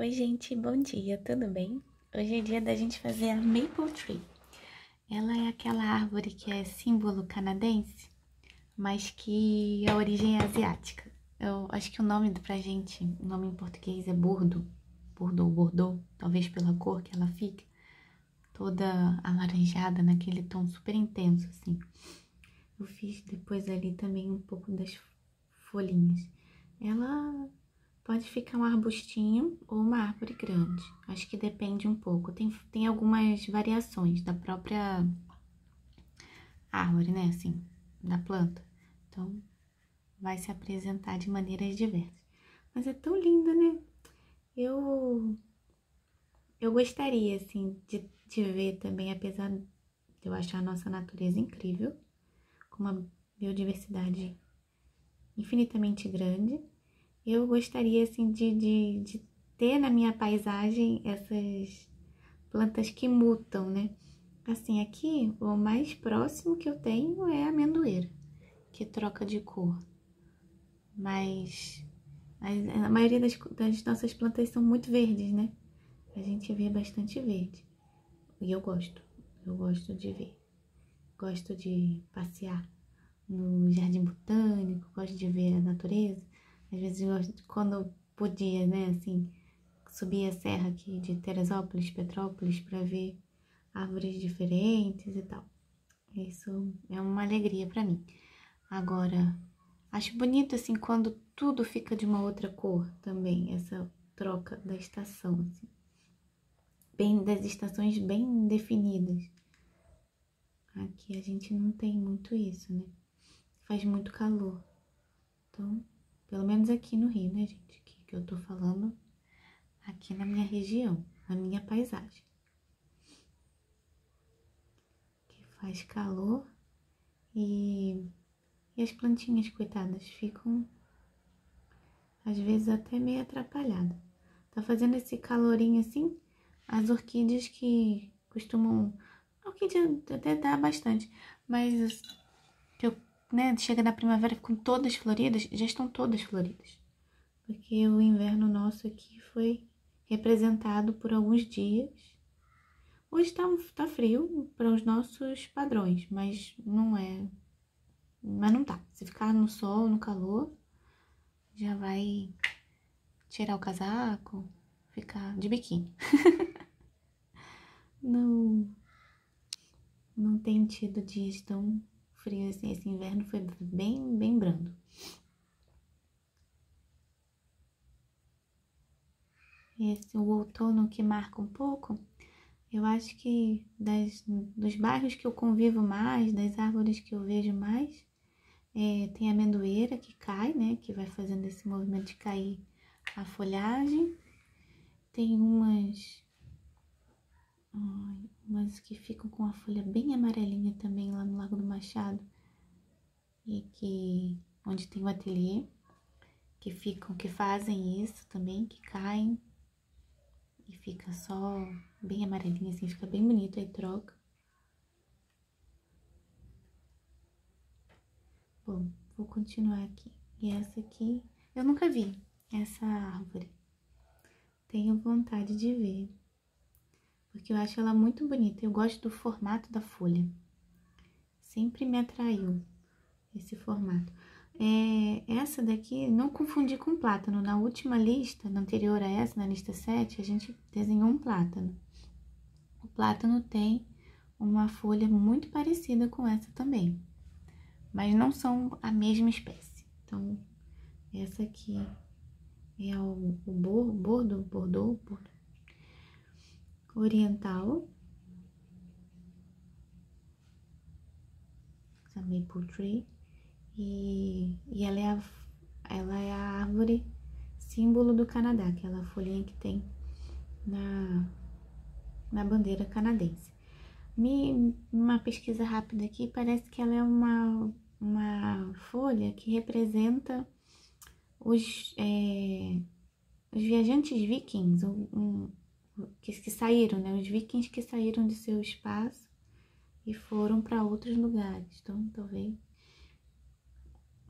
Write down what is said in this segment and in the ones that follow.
Oi, gente, bom dia, tudo bem? Hoje é dia da gente fazer a Maple Tree. Ela é aquela árvore que é símbolo canadense, mas que a origem é asiática. Eu acho que o nome pra gente, o nome em português é Bordo, Bordeaux, Bordeaux, talvez pela cor que ela fica, toda alaranjada, naquele tom super intenso, assim. Eu fiz depois ali também um pouco das folhinhas. Ela Pode ficar um arbustinho ou uma árvore grande. Acho que depende um pouco. Tem, tem algumas variações da própria árvore, né? Assim, da planta. Então, vai se apresentar de maneiras diversas. Mas é tão linda, né? Eu, eu gostaria, assim, de, de ver também, apesar de eu achar a nossa natureza incrível, com uma biodiversidade infinitamente grande eu gostaria, assim, de, de, de ter na minha paisagem essas plantas que mutam, né? Assim, aqui, o mais próximo que eu tenho é a amendoeira, que troca de cor. Mas a, maioria das, das nossas plantas são muito verdes, né? A gente vê bastante verde. E eu gosto, eu gosto de ver. Gosto de passear no jardim botânico, gosto de ver a natureza. Às vezes, quando podia, né, assim, subir a serra aqui de Teresópolis, Petrópolis, para ver árvores diferentes e tal. Isso é uma alegria para mim. Agora, acho bonito, assim, quando tudo fica de uma outra cor também, essa troca da estação, assim. Bem, das estações bem definidas. Aqui a gente não tem muito isso, né? Faz muito calor. Então, pelo menos aqui no Rio, né, gente? Que, que eu tô falando aqui na minha região, na minha paisagem. Que faz calor e, e as plantinhas, coitadas, ficam às vezes até meio atrapalhadas. Tá fazendo esse calorinho assim, as orquídeas que costumam. A orquídea até dá bastante, mas né, chega na primavera ficam todas floridas, já estão todas floridas. Porque o inverno nosso aqui foi representado por alguns dias. Hoje tá, tá frio para os nossos padrões, mas não é. Mas não tá. Se ficar no sol, no calor, já vai tirar o casaco, ficar de biquíni. não, não tem tido dias tão frio, assim, esse inverno foi bem, bem brando. Esse o outono que marca um pouco, eu acho que das, dos bairros que eu convivo mais, das árvores que eu vejo mais, é, tem a amendoeira que cai, né? Que vai fazendo esse movimento de cair a folhagem. Tem umas que ficam com a folha bem amarelinha também lá no Lago do Machado. E que onde tem o ateliê, que ficam, que fazem isso também, que caem e fica só bem amarelinha assim, fica bem bonito, aí troca. Bom, vou continuar aqui. E essa aqui, eu nunca vi essa árvore. Tenho vontade de ver porque eu acho ela muito bonita. Eu gosto do formato da folha. Sempre me atraiu esse formato. É, essa daqui, não confundi com plátano. Na última lista, na anterior a essa, na lista 7, a gente desenhou um plátano. O plátano tem uma folha muito parecida com essa também, mas não são a mesma espécie. Então, essa aqui é o, o bordo, bordo, bordeaux, bordeaux oriental, essa maple tree, e, e ela, é a, ela é a árvore símbolo do Canadá, aquela folhinha que tem na, na bandeira canadense. Me, uma pesquisa rápida aqui, parece que ela é uma, uma folha que representa os, é, os viajantes vikings, um, que, que saíram, né? Os vikings que saíram de seu espaço e foram para outros lugares. Então, talvez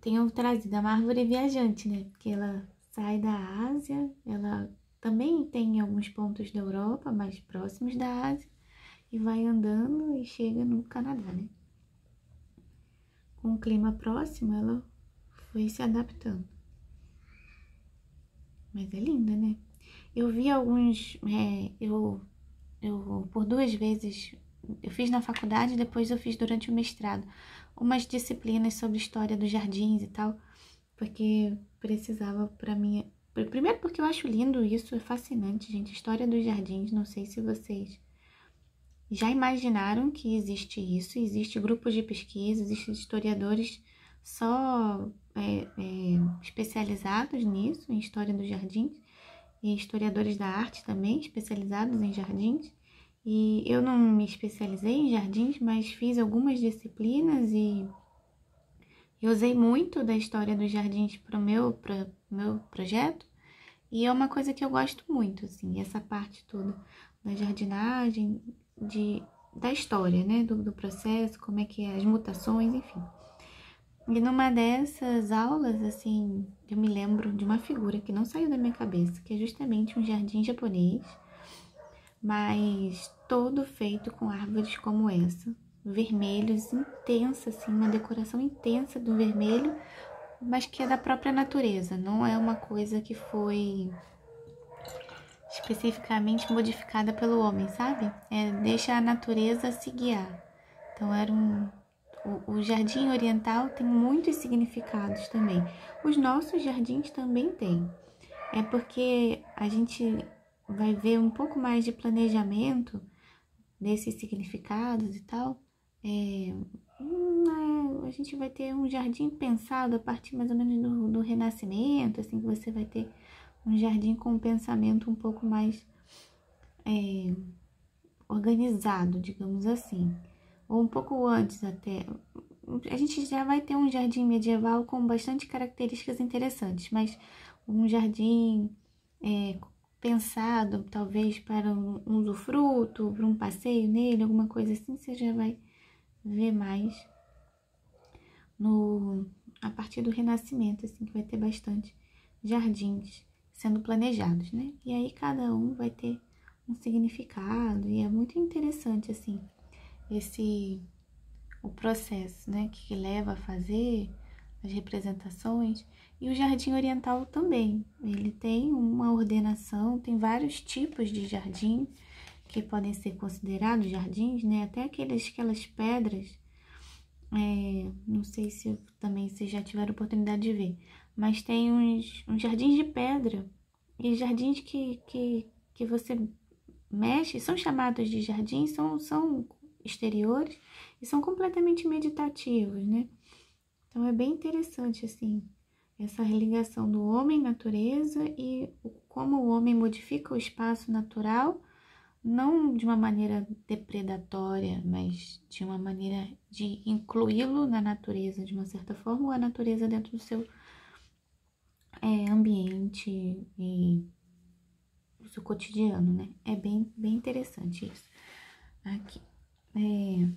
tenham trazido a árvore viajante, né? Porque ela sai da Ásia, ela também tem alguns pontos da Europa, mais próximos da Ásia, e vai andando e chega no Canadá, né? Com o clima próximo, ela foi se adaptando. Mas é linda, né? Eu vi alguns. É, eu, eu, por duas vezes, eu fiz na faculdade, depois eu fiz durante o mestrado, umas disciplinas sobre história dos jardins e tal, porque precisava para mim. Primeiro, porque eu acho lindo isso, é fascinante, gente. História dos jardins, não sei se vocês já imaginaram que existe isso, existe grupos de pesquisa, existem historiadores só é, é, especializados nisso, em história dos jardins, e historiadores da arte também, especializados em jardins. E eu não me especializei em jardins, mas fiz algumas disciplinas e eu usei muito da história dos jardins para o meu, pro meu projeto. E é uma coisa que eu gosto muito, assim, essa parte toda da jardinagem, de, da história, né, do, do processo, como é que é, as mutações, enfim. E numa dessas aulas, assim, eu me lembro de uma figura que não saiu da minha cabeça, que é justamente um jardim japonês, mas todo feito com árvores como essa, vermelhos, intensa, assim, uma decoração intensa do vermelho, mas que é da própria natureza, não é uma coisa que foi especificamente modificada pelo homem, sabe? É, deixa a natureza se guiar. Então era um o, jardim oriental tem muitos significados também. Os nossos jardins também têm. É porque a gente vai ver um pouco mais de planejamento desses significados e tal. É, hum, é, a gente vai ter um jardim pensado a partir mais ou menos do, do Renascimento, assim que você vai ter um jardim com um pensamento um pouco mais é, organizado, digamos assim ou um pouco antes até. A gente já vai ter um jardim medieval com bastante características interessantes, mas um jardim é, pensado talvez para um, usufruto, para um passeio nele, alguma coisa assim, você já vai ver mais no a partir do Renascimento, assim, que vai ter bastante jardins sendo planejados, né? E aí cada um vai ter um significado e é muito interessante assim esse o processo, né, que leva a fazer as representações. E o jardim oriental também, ele tem uma ordenação, tem vários tipos de jardim que podem ser considerados jardins, né? Até aqueles, aquelas pedras, é, não sei se também vocês já tiveram oportunidade de ver, mas tem uns, uns jardins de pedra e jardins que, que, que você mexe, são chamados de jardins, são, são exteriores e são completamente meditativos, né? Então é bem interessante assim essa religação do homem natureza e como o homem modifica o espaço natural, não de uma maneira depredatória, mas de uma maneira de incluí-lo na natureza de uma certa forma, ou a natureza dentro do seu é, ambiente e do seu cotidiano, né? É bem, bem interessante isso. Aqui. É,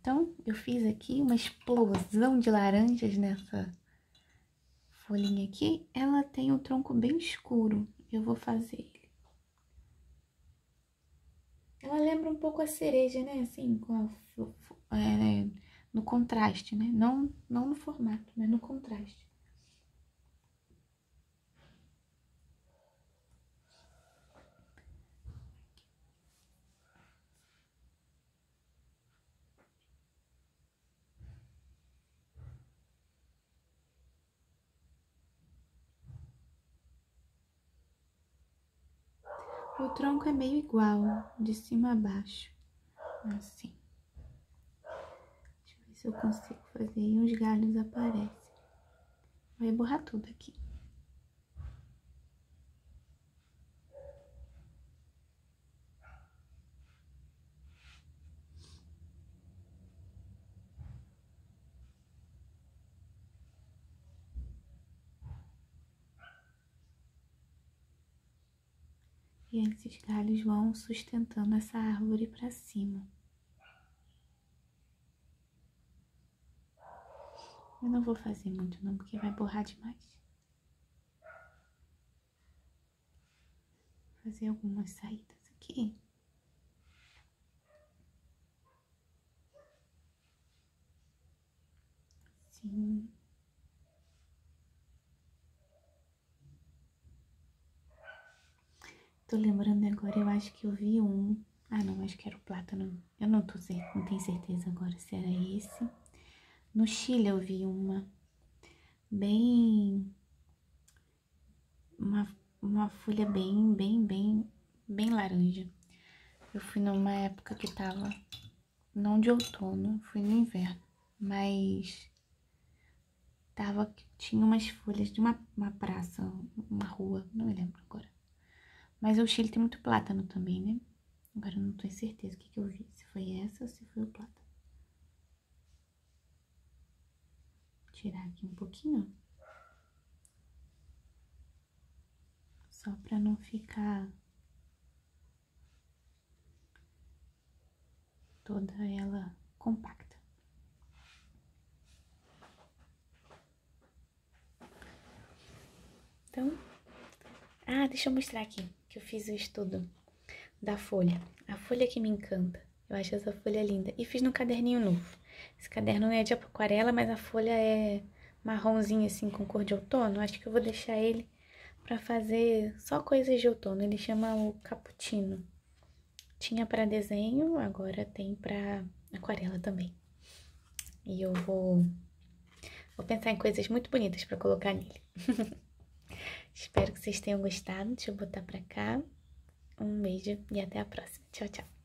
então, eu fiz aqui uma explosão de laranjas nessa folhinha aqui. Ela tem um tronco bem escuro. Eu vou fazer. Ela lembra um pouco a cereja, né? Assim, com a, é, no contraste, né? Não, não no formato, mas no contraste. O tronco é meio igual, de cima a baixo, assim. Deixa eu ver se eu consigo fazer e uns galhos aparecem. Vai borrar tudo aqui. Esses galhos vão sustentando essa árvore para cima. Eu não vou fazer muito não, porque vai borrar demais. Vou fazer algumas saídas aqui. Sim. Tô lembrando agora, eu acho que eu vi um. Ah, não, acho que era o plátano. Eu não tô não tenho certeza agora se era esse. No Chile eu vi uma bem uma, uma folha bem, bem, bem, bem laranja. Eu fui numa época que tava, não de outono, fui no inverno, mas tava, tinha umas folhas de uma, uma praça, uma rua, não me lembro agora. Mas o Chile tem muito plátano também, né? Agora eu não tenho certeza o que, que eu vi. Se foi essa ou se foi o plátano. Vou tirar aqui um pouquinho. Só pra não ficar toda ela compacta. Então, ah, deixa eu mostrar aqui que eu fiz o estudo da folha. A folha que me encanta. Eu acho essa folha linda. E fiz no caderninho novo. Esse caderno é de aquarela, mas a folha é marronzinha assim com cor de outono. Acho que eu vou deixar ele para fazer só coisas de outono. Ele chama o cappuccino. Tinha para desenho, agora tem para aquarela também. E eu vou vou pensar em coisas muito bonitas para colocar nele. Espero que vocês tenham gostado. Deixa eu botar pra cá. Um beijo e até a próxima. Tchau, tchau.